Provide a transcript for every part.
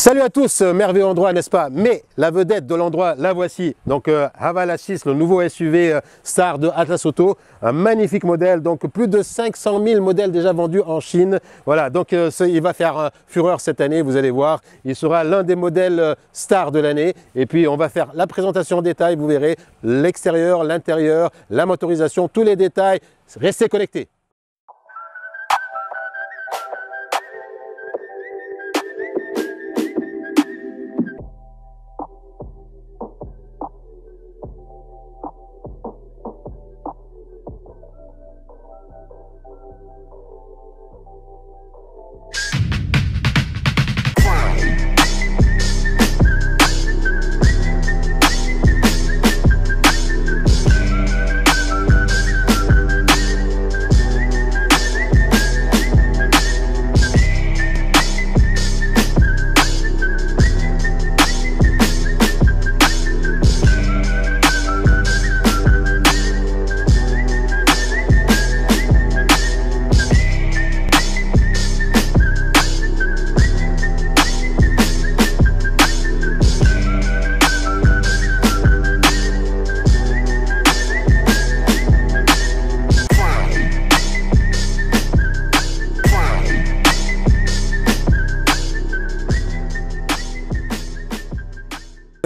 Salut à tous, euh, merveilleux endroit, n'est-ce pas? Mais la vedette de l'endroit, la voici. Donc euh, Haval 6 le nouveau SUV euh, star de Atlas Auto, un magnifique modèle. Donc plus de 500 000 modèles déjà vendus en Chine. Voilà, donc euh, il va faire fureur cette année, vous allez voir. Il sera l'un des modèles stars de l'année. Et puis on va faire la présentation en détail, vous verrez l'extérieur, l'intérieur, la motorisation, tous les détails. Restez connectés.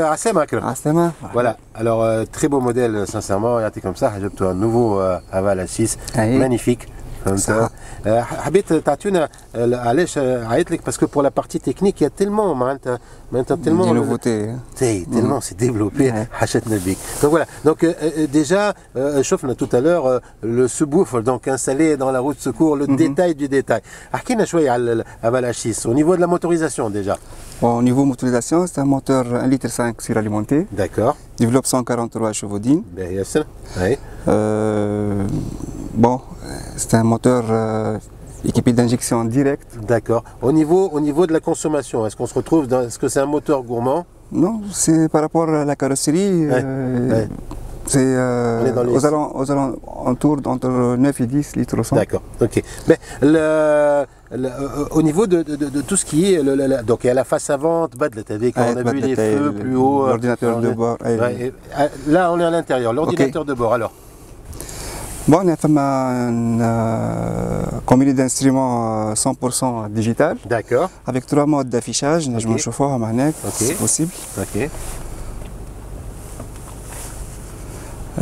Euh, Asema, Voilà. Alors, euh, très beau modèle, euh, sincèrement. Regardez comme ça. J'ai un nouveau Aval A6. Magnifique. فهمت؟ صح. آه، حبيت تعطينا آه، علاش آه، عيطت لك باسكو pour la partie technique il y a tellement معناتها معناتها دي tellement نوفوتي T'es- tellement c'est développé Ouais. حشتنا بيك donc voilà donc euh, euh, déjà euh, شفنا tout à l'heure euh, le subwoofer donc installé dans la roue de secours le détail du détail احكينا شويه على ال- Haval 6 au niveau de la motorisation déjà Au niveau motorisation, c'est un moteur 1,5 litre suralimenté, d'accord développe 143 chevaux d'ine. Ben, ياسر oui. Euh, bon, euh, c'est un moteur euh, équipé d'injection directe. D'accord. Au niveau, au niveau de la consommation, est-ce qu'on se retrouve dans. Est-ce que c'est un moteur gourmand? Non, c'est par rapport à la carrosserie. Ouais, euh, ouais. C'est euh, On est dans les- aux, allant, aux allant- d'entre 9 et 10 litres au 100. D'accord. Ok. Mais le, le- euh, au niveau de, de- de- de tout ce qui est. le- le- donc il y a la face avant, bas de la quand on a vu de la les feux plus haut. euh, l'ordinateur de on est- bord, ouais. Et, euh, là, on est à l'intérieur. L'ordinateur de bord, alors Bon, on a une d'instruments 100% digital. D'accord. Avec trois modes d'affichage, okay. je m'en chauffe à manette, okay. si possible. Ok.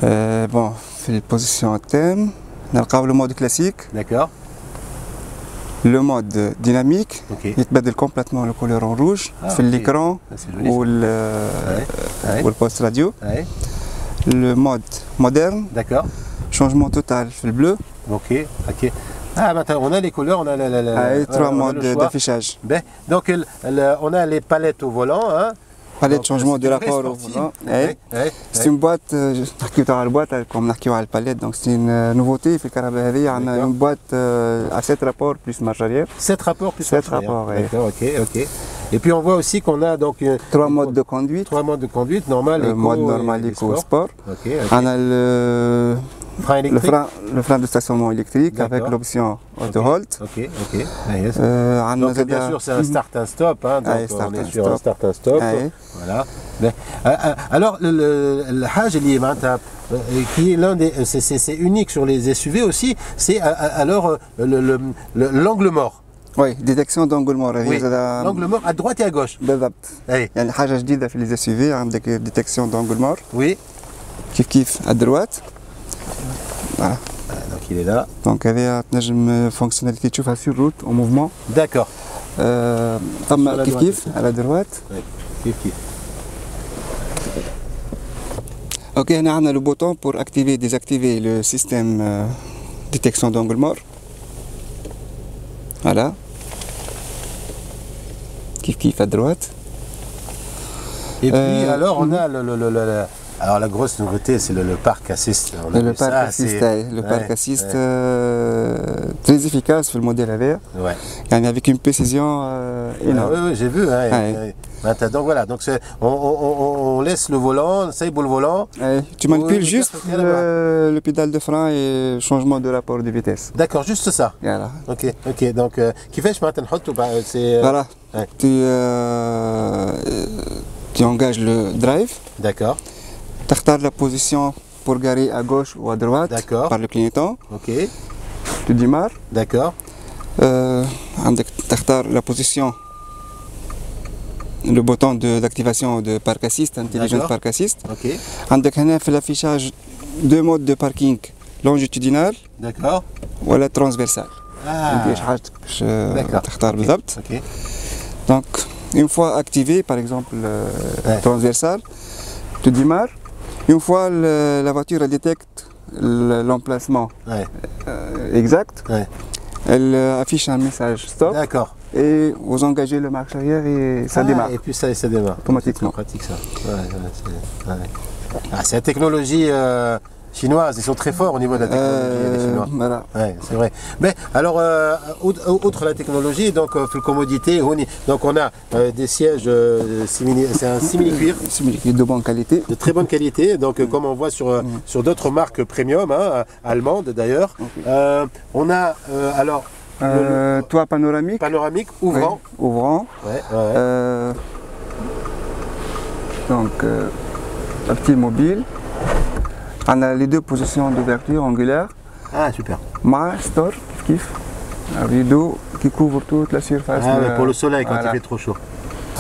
Euh, bon, fait les positions thème. On a le mode classique. D'accord. Le mode dynamique, okay. il te complètement le couleur en rouge, ah, fait l'écran ah, ou, le, poste radio. Le mode moderne. D'accord. Changement total, je fais le bleu. Ok, ok. Ah, bah, maintenant, on a les couleurs, on a, les euh, trois modes d'affichage. Ben, donc, euh, on a les palettes au volant. Hein. Palette donc, changement de rapport au volant. C'est une boîte, euh, je la boîte, comme la la palette, donc c'est une nouveauté. Fait on a une boîte à 7 rapports plus marche arrière. 7 rapports plus 7 marche rapports, arrière. D'accord, ok, ok. Et puis on voit aussi qu'on a donc trois modes de conduite. Trois modes de conduite, normal, éco, mode normal, et éco, sport. On a le Frein le, électrique. frein, le frein de stationnement électrique D'accord. avec l'option auto hold. Ok, ok. Ah, yes. Euh, on a donc زادة- bien sûr c'est un start and stop, hein, donc Ah, start on est and sur un stop. start and stop. Ah, oui. Voilà. Mais, euh, euh, alors le, le, le حاجة اللي معناتها euh, qui est l'un des c'est- c'est c'est unique sur les SUV aussi, c'est euh, euh, alors euh, le- le- le- l'angle mort. Oui, détection d'angle mort. هذه Oui. زادة- L'angle mort à droite et à gauche. بالضبط. Allez. يعني حاجة جديدة في les SUV عندك détection d'angle mort Oui. كيف كيف à droite. Voilà. Donc il est là. Donc il y a une fonctionnalité tu vois sur route en mouvement. D'accord. Euh, kif kif à la droite. Oui. Kif kif. Ok, on a le bouton pour activer et désactiver le système euh, détection d'angle mort. Voilà. Kif kif à droite. Et puis euh, alors on mm-hmm. a le, le, le, le alors la grosse nouveauté c'est le, le parc assist. On le parc ça, assist, c'est- le ouais, parc assist ouais, euh, très efficace sur le modèle AVR. ouais. Yani avec une précision euh, Ah, énorme. oui, oui, j'ai vu. hein, Ouais. ouais. Donc voilà, donc c'est- on, on- on- on laisse le volant, ça y est, le volant. Ouais, tu manipules juste le, le pédale de frein et changement de rapport de vitesse. D'accord, juste ça. Voilà. Ok, ok. Donc, qui fait je maintenant, c'est. euh, Voilà. Ouais. tu, tu engages le drive, D'accord, tu retard la position pour garer à gauche ou à droite D'accord. par le clignotant, ok, tu démarres, d'accord, euh, عندك تختار la position le bouton de- d'activation de park assist, intelligent D'accord. park assist. ok, عندك هنا في l'affichage deux modes de parking longitudinal d'accord. ولا transversal. Ah, ندير حاجتك باش D'accord. تختار ok, بالضبط. ok, Donc, une fois activé, par exemple, le Ouais. transversal, tu démarres. Une fois le- la voiture détecte le- l'emplacement ouais, euh, exact, ouais. elle euh, affiche un message stop D'accord. et vous engagez le marche arrière et ça Ah, démarre. Et puis ça, ça démarre. Automatiquement. C'est pratique ça. Ouais. Ah, c'est la technologie euh, chinoise, ils sont très forts au niveau de la technologie, les Euh, Chinois. voilà. Ouais, c'est vrai. Mais alors, euh, outre, outre la technologie, donc, euh, commodité, donc on a euh, des sièges, euh, c'est un simili-cuir C'est de bonne qualité. de très bonne qualité, donc euh, comme on voit sur, euh, sur d'autres marques premium, hein, euh, allemandes d'ailleurs. Euh, on a euh, alors Euh, toit panoramique. panoramique ouvrant. oui, ouvrant. Ouais, ouais, ouais. Euh, donc, euh, un petit mobile. On a les deux positions d'ouverture angulaire. Ah, super. Master, kiff. Ah Rideau qui couvre toute la surface. Ah, pour le soleil quand il fait trop chaud.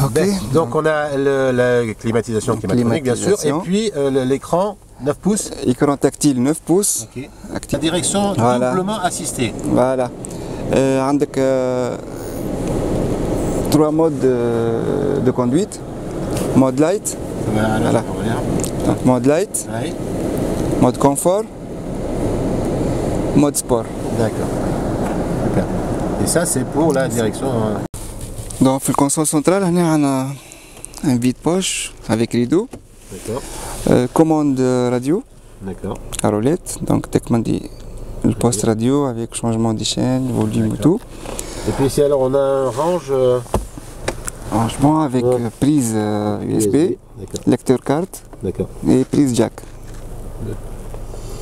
Okay. Donc on a la climatisation climatique bien sûr, et puis euh, l'écran 9 pouces. Écran tactile 9 pouces. Okay. La direction doublement assistée. Voilà. Euh, avec, euh, trois modes de, conduite. Mode light. Voilà. Mode light. mode confort, mode sport. D'accord. Super. Et ça c'est pour la direction. euh, Donc, في الكونسول سنترال هنا عندنا un vide poche avec rideau, D'accord. euh, commande radio D'accord. à roulette, donc تكمل le poste radio avec changement des chaînes, volume et D'accord. tout. Et puis ici alors on a un range euh, Rangement avec Ouais. euh, prise euh, USB, D'accord. lecteur carte D'accord. et prise jack.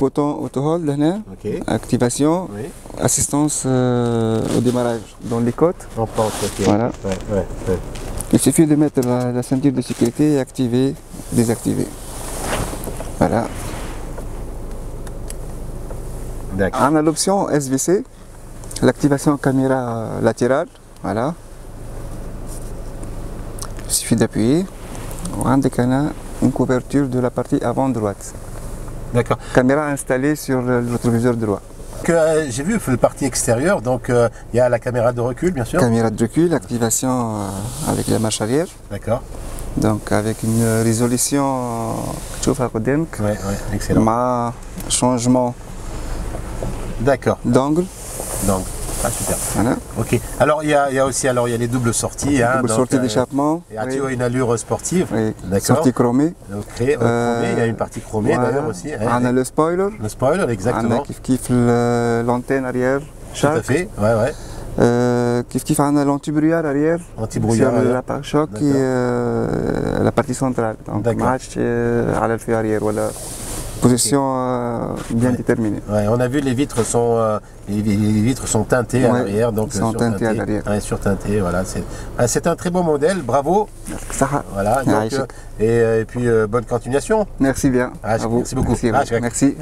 bouton auto-hold activation, assistance euh, au démarrage dans les côtes. En pente. Voilà. Il suffit de mettre la, ceinture de sécurité et activer, désactiver. Voilà. On a l'option SVC, l'activation caméra latérale. Voilà. Il suffit d'appuyer. On a une couverture de la partie avant droite. D'accord. Caméra installée sur le rétroviseur droit. Euh, j'ai vu la partie extérieure, donc euh, il y a la caméra de recul, bien sûr. Caméra de recul, activation euh, avec la marche arrière. D'accord. Donc avec une résolution Tchoufakodenk. Oui, oui, excellent. Ma changement d'angle. D'angle. Ah, super. Ok. Alors, il y, a, aussi alors, y a les doubles sorties. Les hein, euh, d'échappement. Et Atio oui. une allure euh, sportive. Sortie chromée. Ok, euh, il y a une partie chromée d'ailleurs aussi. Hein. On a le spoiler. Le spoiler, exactement. On a kiff kiff l'antenne arrière. Tout à fait, ouais, ouais. Euh, kiff kiff, on a l'antibrouillard arrière. Antibrouillard. Sur la pare-choc et la partie centrale. Donc, match à l'arrière. Voilà. Position euh, bien déterminée. On a vu les vitres sont, euh, les, vitres sont teintées à l'arrière. donc sont euh, teintées à l'arrière. voilà. Ah, c'est un très beau modèle, bravo. Ça. Voilà, et, puis bonne continuation. Merci bien. À vous. Merci beaucoup. Merci.